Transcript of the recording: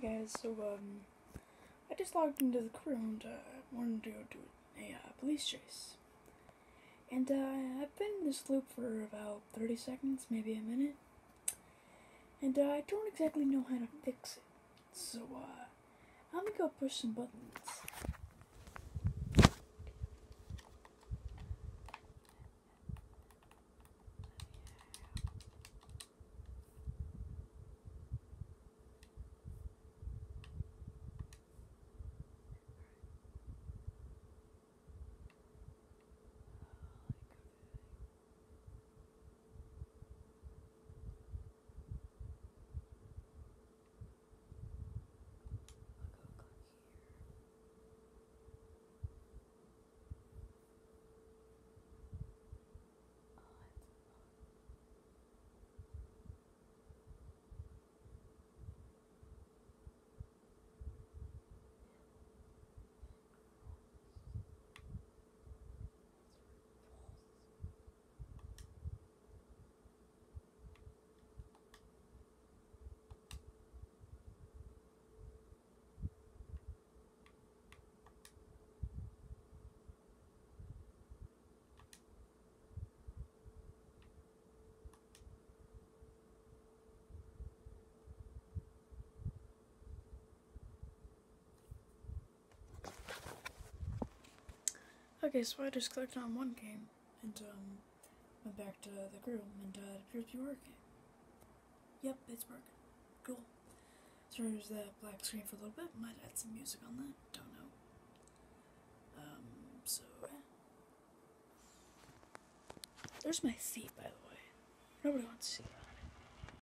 Hey guys, so um, I just logged into the crew and uh, wanted to go do a uh, police chase. And uh, I've been in this loop for about 30 seconds, maybe a minute. And uh, I don't exactly know how to fix it. So uh, I'm gonna go push some buttons. Okay, so I just clicked on one game and um, went back to the crew and uh, it appears to be working. Yep, it's working. Cool. So there's that black screen for a little bit. Might add some music on that. Don't know. Um, so yeah. There's my feet, by the way. Nobody wants to see that.